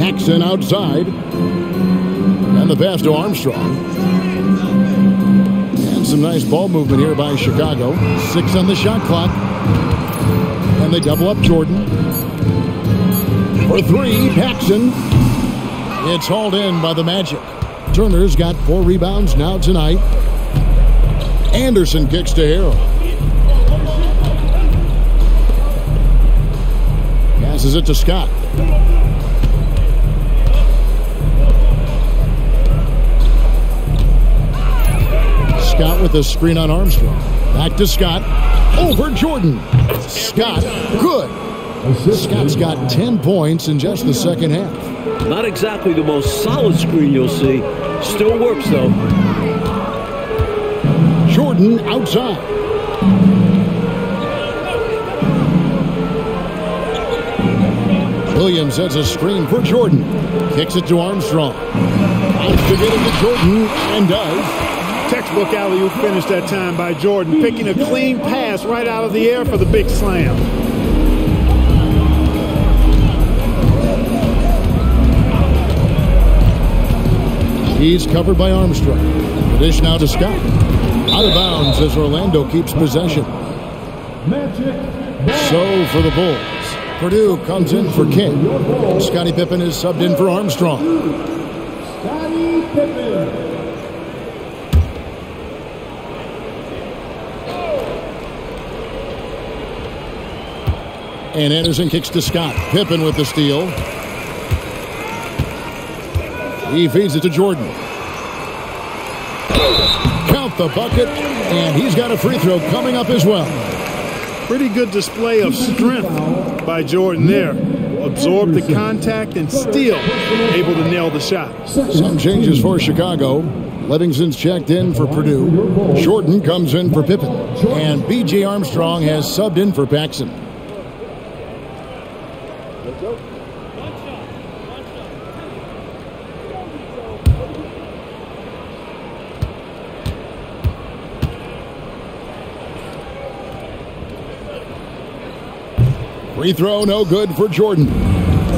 Paxson outside. And the pass to Armstrong. And some nice ball movement here by Chicago. Six on the shot clock. And they double up Jordan. For three, Paxson. It's hauled in by the Magic. Turner's got four rebounds now tonight. Anderson kicks to Harrell. Passes it to Scott. Scott with a screen on Armstrong. Back to Scott. Over Jordan. Scott, good. Scott's got 10 points in just the second half. Not exactly the most solid screen you'll see. Still works, though. Jordan outside. Williams sets a screen for Jordan. Kicks it to Armstrong. Tries to get it to Jordan and does. Textbook alley-oop finish that time by Jordan, picking a clean pass right out of the air for the big slam. He's covered by Armstrong. The dish now to Scott. Out of bounds as Orlando keeps possession. Magic. So for the Bulls. Perdue comes in for King. Scottie Pippen is subbed in for Armstrong. Scottie Pippen. And Anderson kicks to Scott. Pippen with the steal. He feeds it to Jordan. Count the bucket. And he's got a free throw coming up as well. Pretty good display of strength by Jordan there. Absorbed the contact and still able to nail the shot. Some changes for Chicago. Livingston's checked in for Perdue. Jordan comes in for Pippen. And B.J. Armstrong has subbed in for Paxson. Free throw, no good for Jordan.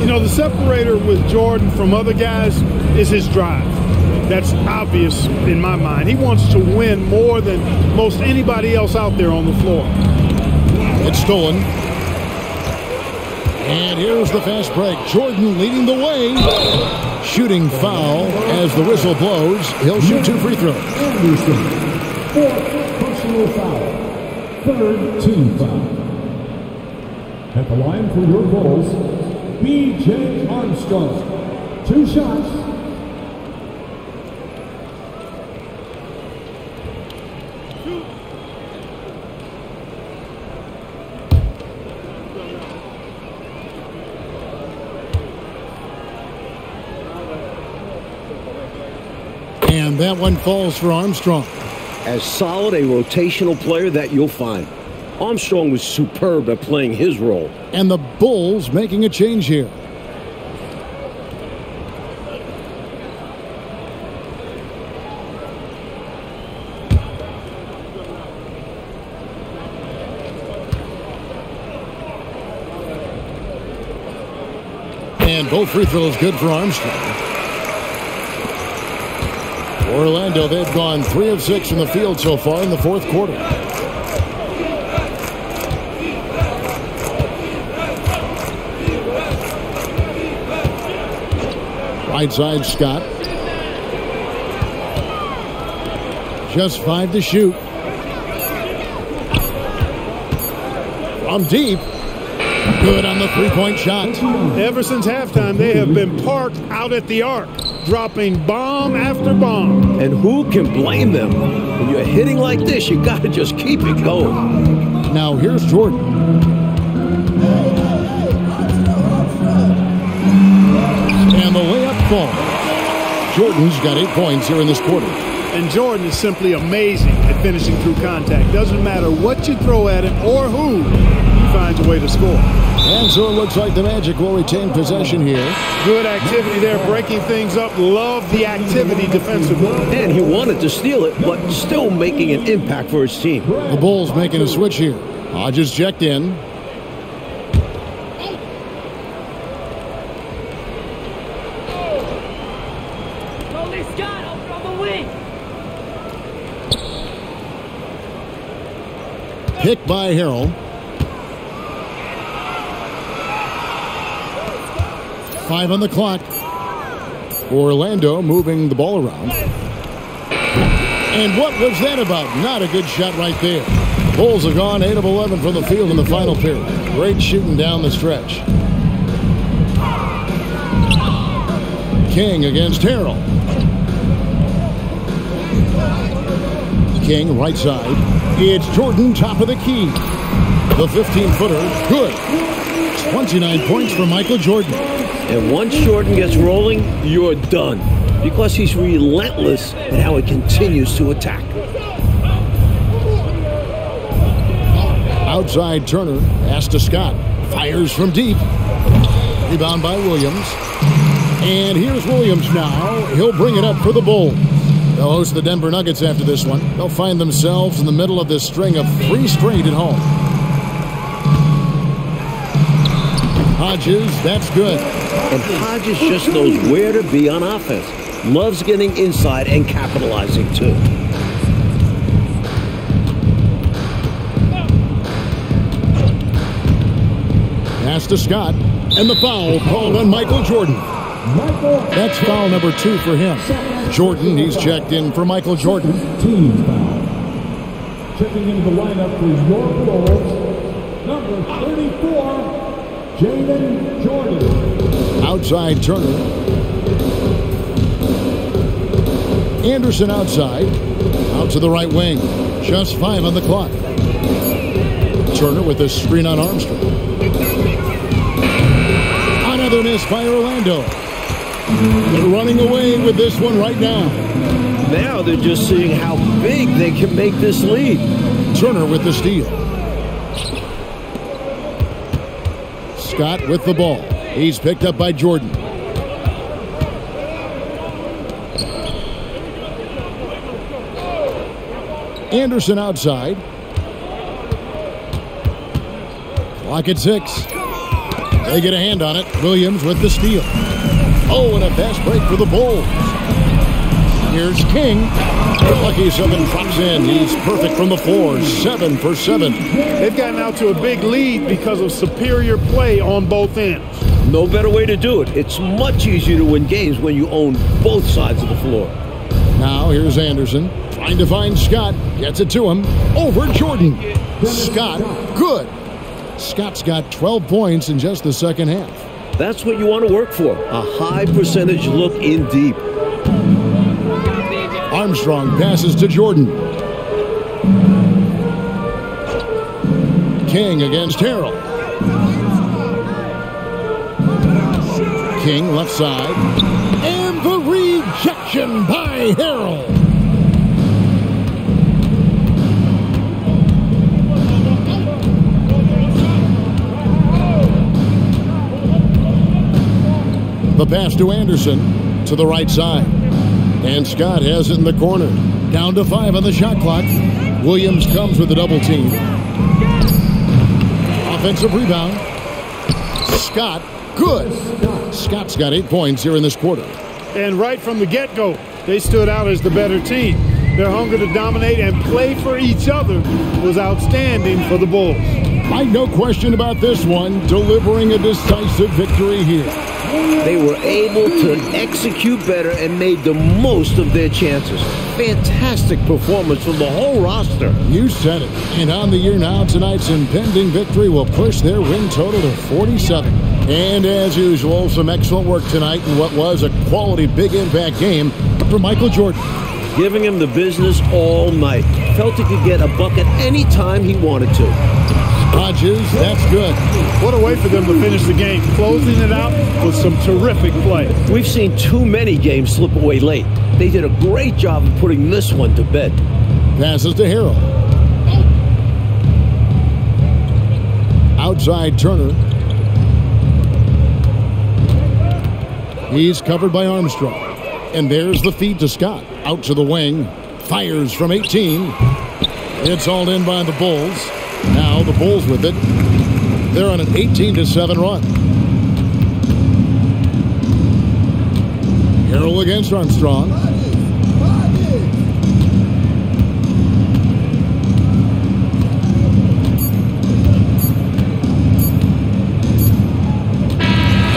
You know, the separator with Jordan from other guys is his drive. That's obvious in my mind. He wants to win more than most anybody else out there on the floor. It's stolen. And here's the fast break. Jordan leading the way. Shooting foul as the whistle blows. He'll shoot two free throws. Fourth personal foul. Third team foul. At the line for your Bulls, B.J. Armstrong. Two shots. And that one falls for Armstrong. As solid a rotational player that you'll find. Armstrong was superb at playing his role. And the Bulls making a change here. And both free throws good for Armstrong. Orlando, they've gone three of six from the field so far in the fourth quarter. Right side, Scott. Just five to shoot. From deep. Good on the three-point shot. Ever since halftime, they have been parked out at the arc, dropping bomb after bomb. And who can blame them? When you're hitting like this, you got to just keep it going. Now here's Jordan. The. Jordan's got eight points here in this quarter. And Jordan is simply amazing at finishing through contact. Doesn't matter what you throw at him or who, he finds a way to score. And so it looks like the Magic will retain possession here. Good activity there, breaking things up. Love the activity defensively. And he wanted to steal it, but still making an impact for his team. The Bulls making a switch here. Hodges checked in. Holy Scott, over on the wing. Pick by Harrell. Five on the clock. Orlando moving the ball around. And what was that about? Not a good shot right there. Bulls are gone 8 of 11 from the field in the final period. Great shooting down the stretch. King against Harrell. King right side. It's Jordan top of the key. The 15 footer. Good. 29 points for Michael Jordan. And once Jordan gets rolling, you're done. Because he's relentless in how he continues to attack. Outside Turner, pass to Scott. Fires from deep. Rebound by Williams. And here's Williams now. He'll bring it up for the Bulls. They'll host the Denver Nuggets after this one. They'll find themselves in the middle of this string of three straight at home. Hodges, that's good. And Hodges just knows where to be on offense. Loves getting inside and capitalizing too. Pass to Scott. And the foul called on Michael Jordan. That's foul number two for him. Jordan, he's checked in for Michael Jordan. Checking into the lineup for your Bulls, number 34, Jaden Jordan. Outside Turner. Anderson outside. Out to the right wing. Just five on the clock. Turner with a screen on Armstrong. Another miss by Orlando. They're running away with this one right now. Now they're just seeing how big they can make this lead. Turner with the steal. Scott with the ball. He's picked up by Jordan. Anderson outside. Clock at six. They get a hand on it. Williams with the steal. Oh, and a fast break for the Bulls. Here's King. Lucky seven drops in. He's perfect from the floor. Seven for seven. They've gotten out to a big lead because of superior play on both ends. No better way to do it. It's much easier to win games when you own both sides of the floor. Now here's Anderson. Trying to find Scott. Gets it to him. Over Jordan. Scott, good. Scott's got 12 points in just the second half. That's what you want to work for. A high percentage look in deep. Armstrong passes to Jordan. King against Harrell. King left side. And the rejection by Harrell. The pass to Anderson to the right side. And Scott has it in the corner. Down to five on the shot clock. Williams comes with a double team. Offensive rebound. Scott, good. Scott's got eight points here in this quarter. And right from the get-go, they stood out as the better team. Their hunger to dominate and play for each other was outstanding for the Bulls. Mike, no question about this one, delivering a decisive victory here. They were able to execute better and made the most of their chances. Fantastic performance from the whole roster. You said it. And on the year now, tonight's impending victory will push their win total to 47. And as usual, some excellent work tonight in what was a quality big impact game for Michael Jordan. Giving him the business all night. Felt he could get a bucket anytime he wanted to. Hodges, that's good. What a way for them to finish the game, closing it out with some terrific play. We've seen too many games slip away late. They did a great job of putting this one to bed. Passes to Harrell. Outside Turner. He's covered by Armstrong. And there's the feed to Scott. Out to the wing. Fires from 18. It's all in by the Bulls. Now the Bulls with it. They're on an 18 to 7 run. Harrell against Armstrong.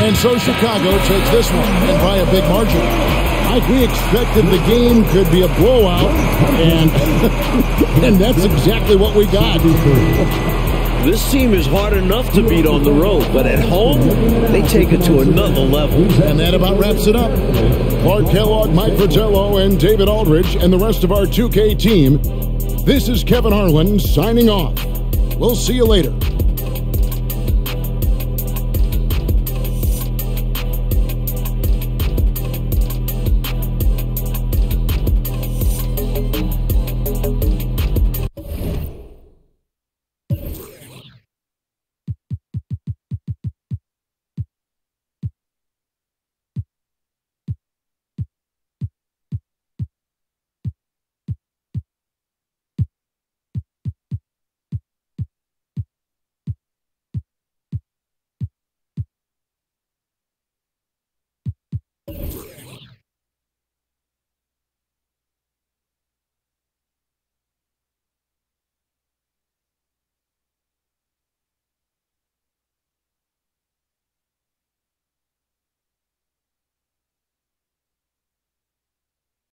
And so Chicago takes this one and by a big margin. Like we expected, the game could be a blowout, and and that's exactly what we got. This team is hard enough to beat on the road, but at home, they take it to another level. And that about wraps it up. Clark Kellogg, Mike Fratello, and David Aldridge, and the rest of our 2K team. This is Kevin Harlan signing off. We'll see you later.